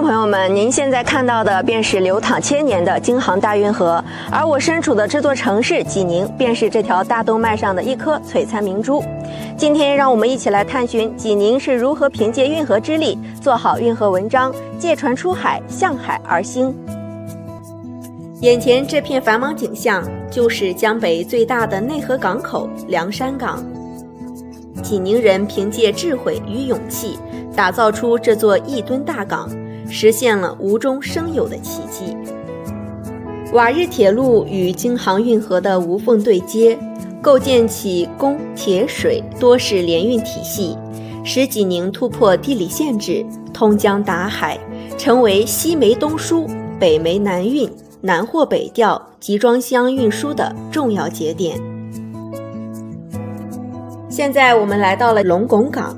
朋友们，您现在看到的便是流淌千年的京杭大运河，而我身处的这座城市济宁，便是这条大动脉上的一颗璀璨明珠。今天，让我们一起来探寻济宁是如何凭借运河之力做好运河文章，借船出海，向海而兴。眼前这片繁忙景象，就是江北最大的内河港口梁山港。济宁人凭借智慧与勇气，打造出这座亿吨大港。实现了无中生有的奇迹。瓦日铁路与京杭运河的无缝对接，构建起公铁水多式联运体系，使济宁突破地理限制，通江达海，成为西煤东输、北煤南运、南货北调、集装箱运输的重要节点。现在我们来到了龙拱港。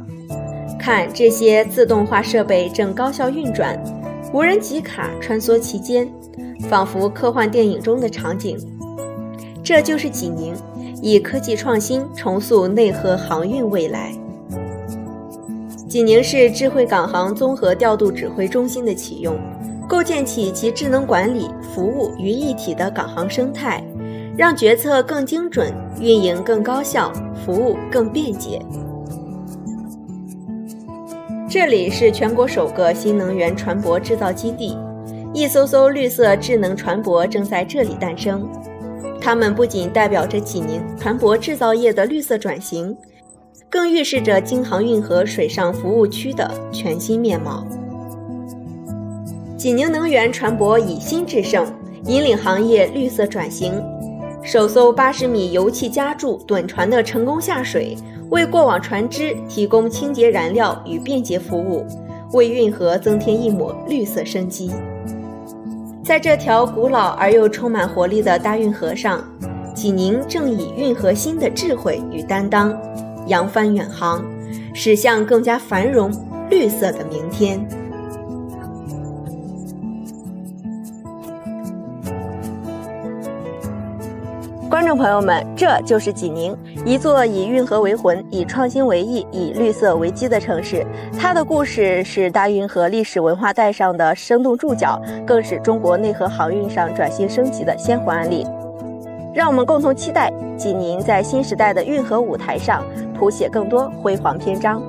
看这些自动化设备正高效运转，无人机卡穿梭其间，仿佛科幻电影中的场景。这就是济宁，以科技创新重塑内河航运未来。济宁是智慧港航综合调度指挥中心的启用，构建起其智能管理、服务于一体的港航生态，让决策更精准，运营更高效，服务更便捷。这里是全国首个新能源船舶制造基地，一艘艘绿色智能船舶正在这里诞生。它们不仅代表着济宁船舶制造业的绿色转型，更预示着京杭运河水上服务区的全新面貌。济宁能源船舶以新制胜，引领行业绿色转型。首艘八十米油气加注趸船的成功下水。为过往船只提供清洁燃料与便捷服务，为运河增添一抹绿色生机。在这条古老而又充满活力的大运河上，济宁正以运河新的智慧与担当，扬帆远航，驶向更加繁荣绿色的明天。观众朋友们，这就是济宁，一座以运河为魂、以创新为翼、以绿色为基的城市。它的故事是大运河历史文化带上的生动注脚，更是中国内河航运上转型升级的鲜活案例。让我们共同期待济宁在新时代的运河舞台上，谱写更多辉煌篇章。